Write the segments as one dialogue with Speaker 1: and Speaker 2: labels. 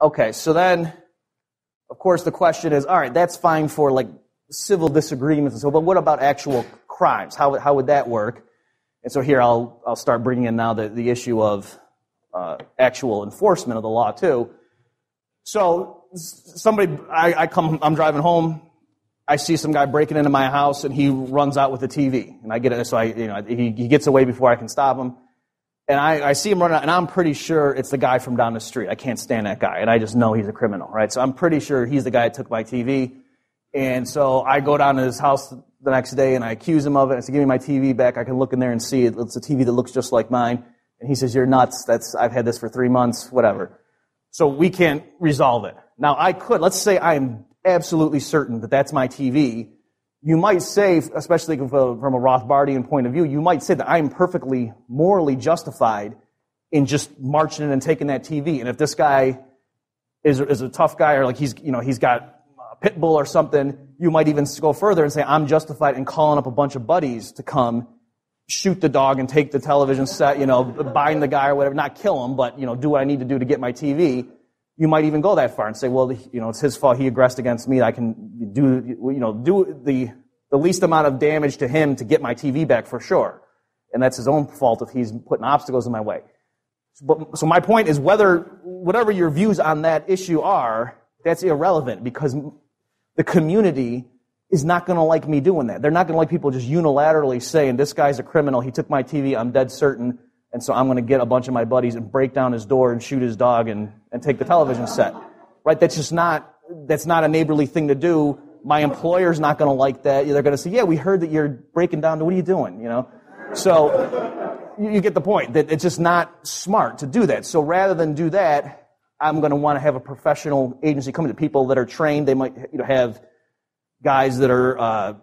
Speaker 1: Okay, so then, of course, the question is, all right, that's fine for like civil disagreements and so, but what about actual crimes? How, how would that work? And so here I'll, I'll start bringing in now the, the issue of uh, actual enforcement of the law too. So somebody, I, I come, I'm driving home, I see some guy breaking into my house and he runs out with the TV. And I get it, so I, you know, he, he gets away before I can stop him. And I, I see him running out and I'm pretty sure it's the guy from down the street. I can't stand that guy. And I just know he's a criminal, right? So I'm pretty sure he's the guy that took my TV. And so I go down to his house the next day and I accuse him of it. I say, give me my TV back. I can look in there and see it. It's a TV that looks just like mine. And he says, you're nuts. That's, I've had this for three months, whatever. So we can't resolve it. Now I could, let's say I am absolutely certain that that's my TV, you might say, especially from a Rothbardian point of view, you might say that I am perfectly morally justified in just marching in and taking that TV. And if this guy is, is a tough guy or like he's, you know, he's got a pit bull or something, you might even go further and say, I'm justified in calling up a bunch of buddies to come shoot the dog and take the television set, you know, bind the guy or whatever, not kill him, but, you know, do what I need to do to get my TV you might even go that far and say, well, you know, it's his fault. He aggressed against me. I can do, you know, do the, the least amount of damage to him to get my TV back for sure. And that's his own fault if he's putting obstacles in my way. But, so my point is whether, whatever your views on that issue are, that's irrelevant because the community is not going to like me doing that. They're not going to like people just unilaterally saying, this guy's a criminal. He took my TV. I'm dead certain and so I'm going to get a bunch of my buddies and break down his door and shoot his dog and, and take the television set. Right? That's just not, that's not a neighborly thing to do. My employer's not going to like that. They're going to say, yeah, we heard that you're breaking down. What are you doing? You know? So you get the point that it's just not smart to do that. So rather than do that, I'm going to want to have a professional agency come to people that are trained. They might you know, have guys that are uh,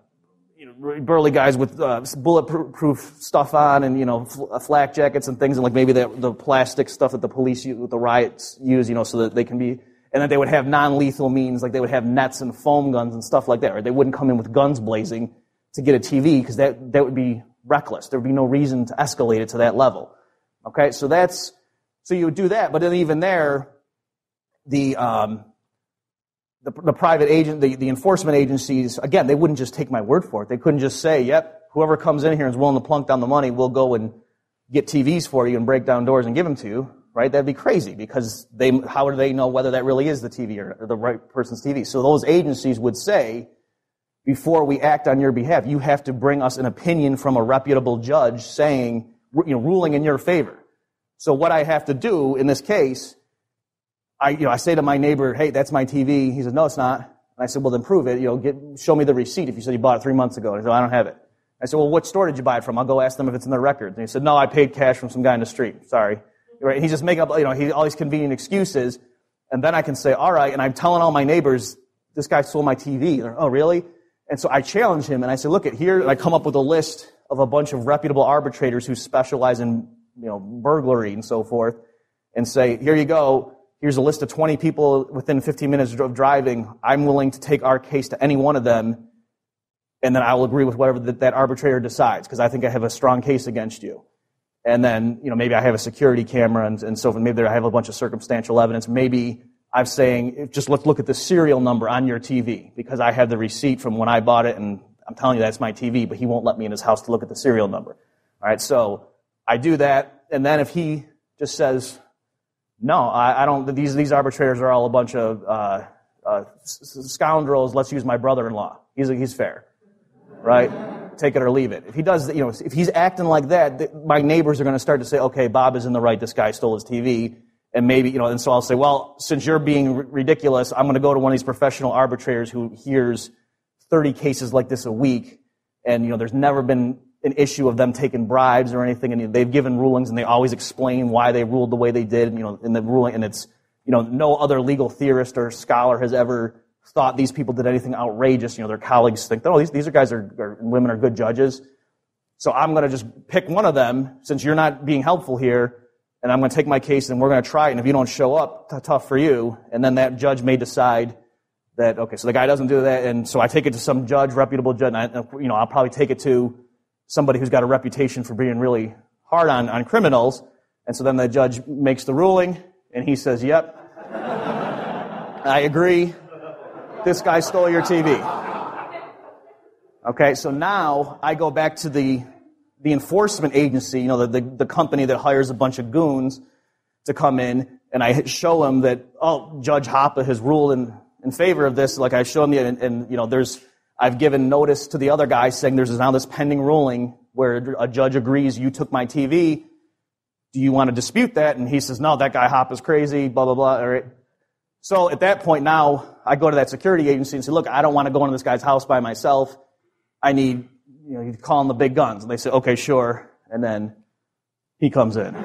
Speaker 1: you know, burly guys with uh, bulletproof stuff on and, you know, fl- uh, flak jackets and things, and like maybe the, the plastic stuff that the police use, the riots use, you know, so that they can be, and that they would have non-lethal means, like they would have nets and foam guns and stuff like that, or they wouldn't come in with guns blazing to get a TV, because that, that would be reckless. There would be no reason to escalate it to that level. Okay, so that's, so you would do that, but then even there, the, um, the, the private agent, the, the enforcement agencies, again, they wouldn't just take my word for it. They couldn't just say, yep, whoever comes in here and is willing to plunk down the money, we'll go and get TVs for you and break down doors and give them to you, right? That'd be crazy because they, how do they know whether that really is the TV or, or the right person's TV? So those agencies would say, before we act on your behalf, you have to bring us an opinion from a reputable judge saying, you know, ruling in your favor. So what I have to do in this case I, you know, I say to my neighbor, hey, that's my TV. He says, no, it's not. And I said, well, then prove it. You know, get, show me the receipt if you said you bought it three months ago. And he said, I don't have it. I said, well, what store did you buy it from? I'll go ask them if it's in their records. And he said, no, I paid cash from some guy in the street. Sorry. Right? He's just making up, you know, he, all these convenient excuses. And then I can say, all right, and I'm telling all my neighbors, this guy stole my TV. Oh, really? And so I challenge him and I say, look at here, and I come up with a list of a bunch of reputable arbitrators who specialize in, you know, burglary and so forth, and say, here you go here's a list of 20 people within 15 minutes of driving. I'm willing to take our case to any one of them, and then I will agree with whatever that, that arbitrator decides, because I think I have a strong case against you. And then, you know, maybe I have a security camera and, and so forth. Maybe I have a bunch of circumstantial evidence. Maybe I'm saying, just let's look at the serial number on your TV, because I have the receipt from when I bought it, and I'm telling you that's my TV, but he won't let me in his house to look at the serial number. All right, so I do that, and then if he just says, no, I, I, don't. These these arbitrators are all a bunch of uh, uh, scoundrels. Let's use my brother-in-law. He's he's fair, right? Take it or leave it. If he does, you know, if he's acting like that, my neighbors are going to start to say, okay, Bob is in the right. This guy stole his TV, and maybe you know. And so I'll say, well, since you're being ridiculous, I'm going to go to one of these professional arbitrators who hears 30 cases like this a week, and you know, there's never been an issue of them taking bribes or anything, and they've given rulings, and they always explain why they ruled the way they did, you know, in the ruling, and it's, you know, no other legal theorist or scholar has ever thought these people did anything outrageous. You know, their colleagues think, oh, these, these are guys are, are women are good judges. So I'm going to just pick one of them, since you're not being helpful here, and I'm going to take my case and we're going to try it, and if you don't show up, t- tough for you. And then that judge may decide that, okay, so the guy doesn't do that, and so I take it to some judge, reputable judge, and I, you know, I'll probably take it to somebody who's got a reputation for being really hard on, on criminals. And so then the judge makes the ruling, and he says, yep. I agree. This guy stole your TV. Okay, so now I go back to the, the enforcement agency, you know, the, the, the company that hires a bunch of goons to come in, and I show them that, oh, Judge Hoppe has ruled in, in favor of this. Like I show them, and, and you know, there's, I've given notice to the other guy saying there's now this pending ruling where a judge agrees you took my TV. Do you want to dispute that? And he says, no, that guy Hop is crazy, blah, blah, blah. All right. So at that point now, I go to that security agency and say, look, I don't want to go into this guy's house by myself. I need, you know, you call in the big guns. And they say, okay, sure. And then he comes in.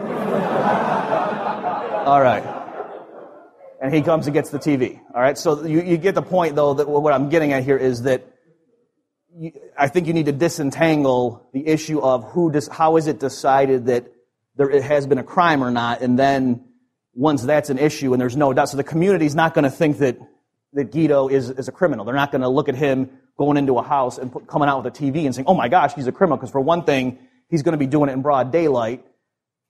Speaker 1: All right. And he comes and gets the TV. All right. So you, you get the point, though, that what I'm getting at here is that I think you need to disentangle the issue of who, dis, how is it decided that there has been a crime or not, and then once that's an issue and there's no doubt. So the community's not going to think that, that Guido is, is a criminal. They're not going to look at him going into a house and put, coming out with a TV and saying, oh my gosh, he's a criminal. Because for one thing, he's going to be doing it in broad daylight.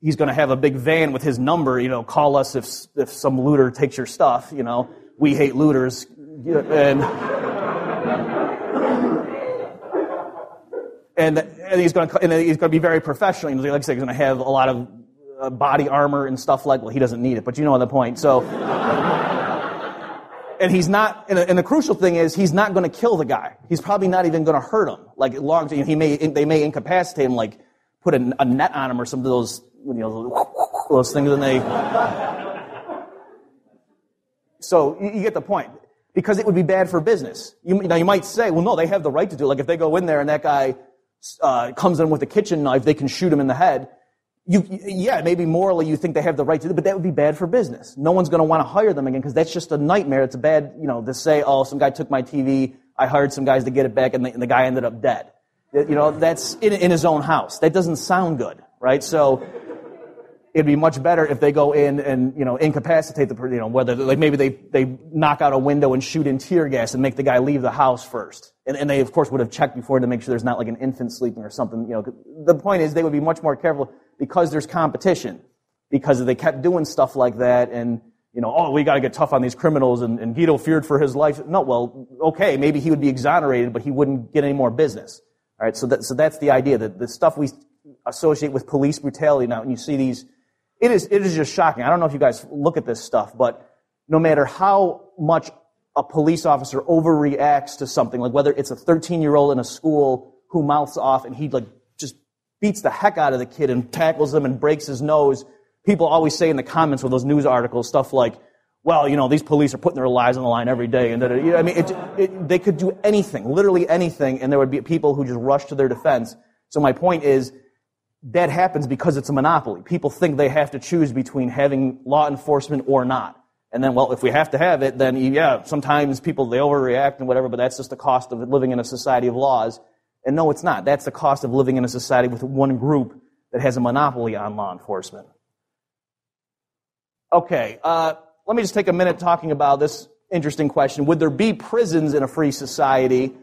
Speaker 1: He's going to have a big van with his number, you know, call us if, if some looter takes your stuff, you know. We hate looters. And, and, and he's going to, he's going to be very professional. Like I said, he's going to have a lot of uh, body armor and stuff like, well, he doesn't need it, but you know the point. So, and he's not, and, and, the crucial thing is he's not going to kill the guy. He's probably not even going to hurt him. Like, long, he may, they may incapacitate him, like, put a, a net on him or some of those, you know, those things, and they. So you, you get the point. Because it would be bad for business. You, now you might say, well, no, they have the right to do it. Like if they go in there and that guy uh, comes in with a kitchen knife, they can shoot him in the head you, yeah, maybe morally you think they have the right to do, it, but that would be bad for business. No one's going to want to hire them again because that's just a nightmare. It's a bad, you know, to say, oh, some guy took my TV, I hired some guys to get it back, and the, and the guy ended up dead. You know, that's in, in his own house. That doesn't sound good, right? So it'd be much better if they go in and you know incapacitate the you know whether like maybe they they knock out a window and shoot in tear gas and make the guy leave the house first and, and they of course would have checked before to make sure there's not like an infant sleeping or something you know the point is they would be much more careful because there's competition. Because they kept doing stuff like that and, you know, oh, we got to get tough on these criminals and, and Guido feared for his life. No, well, okay, maybe he would be exonerated, but he wouldn't get any more business. All right, so, that, so that's the idea that the stuff we associate with police brutality now, and you see these, it is, it is just shocking. I don't know if you guys look at this stuff, but no matter how much a police officer overreacts to something, like whether it's a 13 year old in a school who mouths off and he like just beats the heck out of the kid and tackles him and breaks his nose. People always say in the comments of those news articles stuff like, well, you know, these police are putting their lives on the line every day. And you know, I mean, it, it, they could do anything, literally anything, and there would be people who just rush to their defense. So my point is, that happens because it's a monopoly. People think they have to choose between having law enforcement or not. And then, well, if we have to have it, then yeah, sometimes people, they overreact and whatever, but that's just the cost of living in a society of laws. And no, it's not. That's the cost of living in a society with one group that has a monopoly on law enforcement. Okay, uh, let me just take a minute talking about this interesting question. Would there be prisons in a free society?